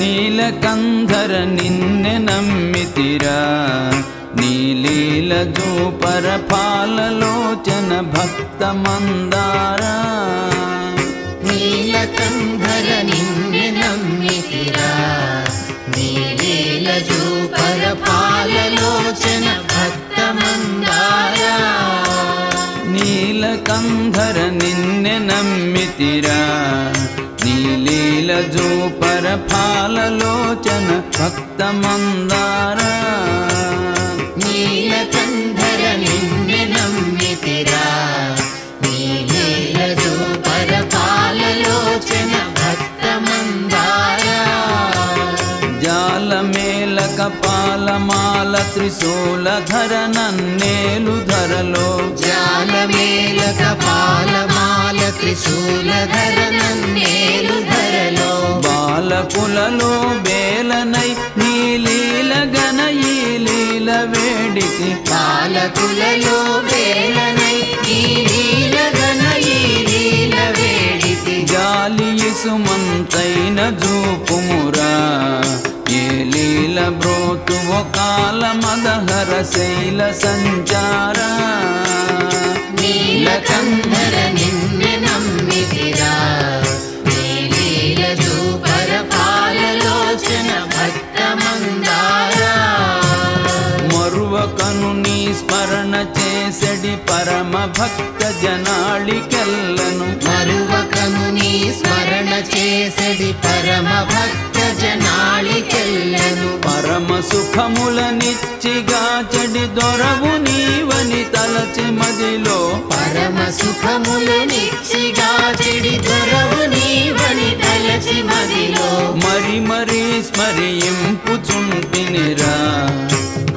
नीलकन्धर निन्नं मितिरा नीलीलजो परपालोचन भक्त मन्दारा नीलकन्धर निन्दनं मितिरा नीलीलोपरपालोचन भक्त मन्दारा नीलकन्धर निन्नं मितिरा लीलजोपरफालोचन भक्तमङ्गारीलकन्दर निन्द्रम्यतिरा పాలమాల త్రిశూలధర నన్నేలు ధరలో. జాలమేలక పాలమాల త్రిశూలధర నన్నేలు ధరలో. బాలకులలో బేలనై నీలీల గన ఈ లీల వేడికి. పాలకులలో వేలనై ఈ నీలగన ఈ వేడితి జాలి సుమంతైన జూపుమురా. లీల బ్రోతు కాల మదహర శైల సంచారా. నీలకంధర నిన్ను నమ్మితిరా నీలీల జూపర పాలలోచన భక్త మందారా మరువకను నీ స్మరణ చేసడి పరమ భక్త జనాళికెల్లను. మరువకను నీ స్మరణ చేసడి పరమ భక్త జనాళికెళ్ళను. పరమ సుఖములనిచ్చిగా చెడి దొరవు నీవని తలచి మదిలో. పరమ సుఖములు నిచ్చిగా చెడి దొరవు నీవని తలచి మదిలో. మరి మరి స్మరింపుచుంటినిరా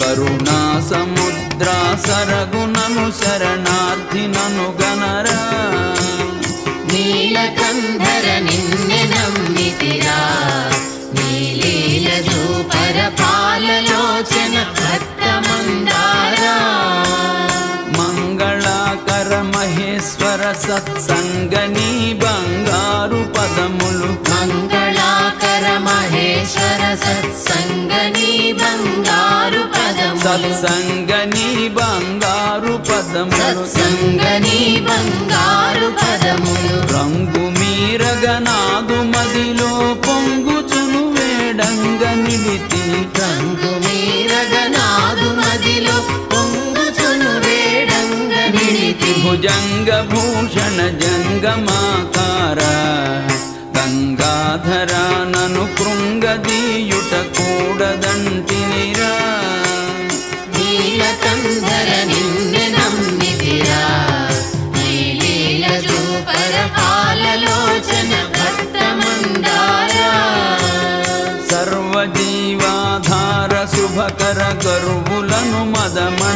కరుణా సముద్ర సరగునను శరణార్థి నను గనరా. నీలకంధర నిన్నె నమ్మితిరా. సత్సంగనీ బంగారు పదములు. మంగళాకర మహేశ్వర సత్సంగని బంగారు పదములు. సత్సంగనీ బంగారు పదములు. సత్సంగని బంగారు పదములు. రంగు మీరగనాదు మదిలో పొంగుచును వేడంగ నిలితి भुजङ्गभूषण जङ्गमाकार गङ्गाधरा ननु कुङ्ग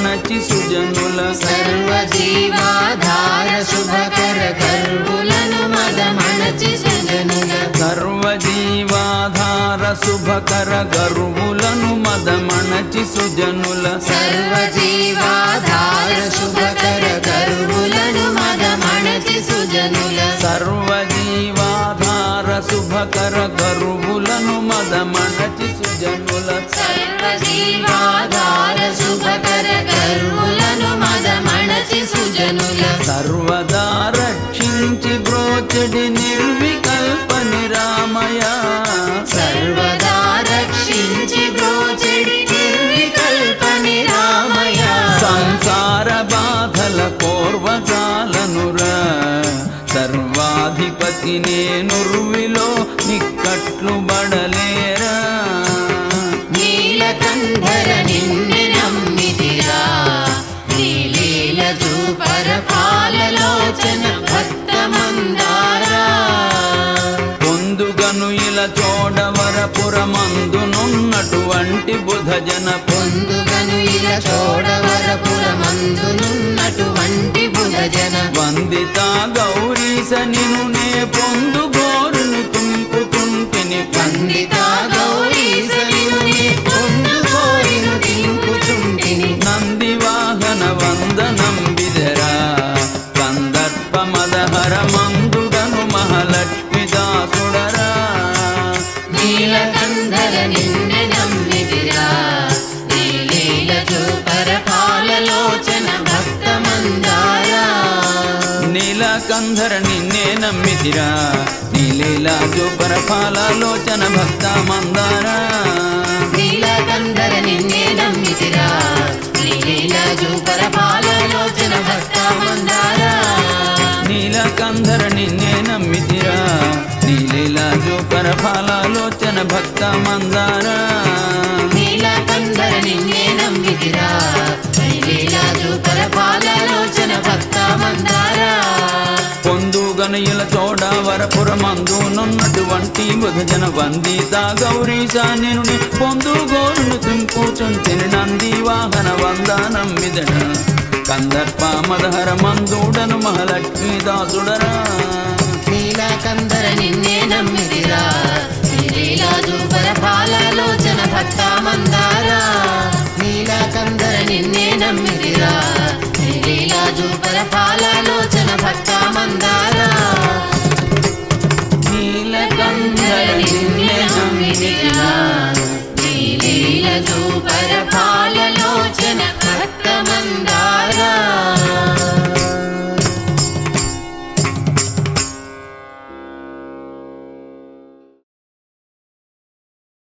ीवा सुजनुल सर्वजीवाधार शुभकर सर्वा जीवा धार शुभ क गुरु बुलन मधी सुजनमुल सर्वा जीवा धार शुभ क गरुबुलन मधी सुजनूल శుభకర గరువులను మదమణచి సుజనుల సర్వజీవాధార శుభకర కర్వులను మదమణచి సుజనుల సర్వదా రక్షించి బ్రోచడి నిర్వికల్ప నిరామయ. సర్వాధిపతి నేనుర్విలో నిక్కట్లు బడలేరా. నీలకంధర నిన్ను నమ్మితిరా. నీలీల జూపర పాలలోచన భక్త మందారా పొందుగను ఇలా చూడవరపురమందునున్నటువంటి బుధ జన పొందుగను ఇలా చోడవరపురమందునున్నటువంటి నీలకంధర నిన్నే నమ్మితిరా నీలీలా జోపర ఫాలలోచన భక్త మందార. నీలకందర నిన్నే నమ్మిదిరా నీలీల చూపర పాలలోచన భక్త మందారా. నీలకంధర నిన్నే నమ్మితిరా నీలీలా జోపర ఫాలలోచన భక్త మందార. పొందు గనుయుల చోడ వరపురమందు నున్నటువంటి బుధజన వందిత గౌరీశ నేను పొందు గోరును తింపుచుంటిని నంది వాహన వందనం మిదడ కందర్ప మదహర మందుడను మహాలక్ష్మి దాసుడరా. నీలకందర నిన్నే నమ్మిదిరా. నీలీల పాలలోచన భక్త మందారా నీలకందర నిన్నే నమ్మిదిరా. నీలీల చూపర పాలలోచన భక్త మందారా. నీలకంధర నిన్నే నమ్మితిరా నీలీల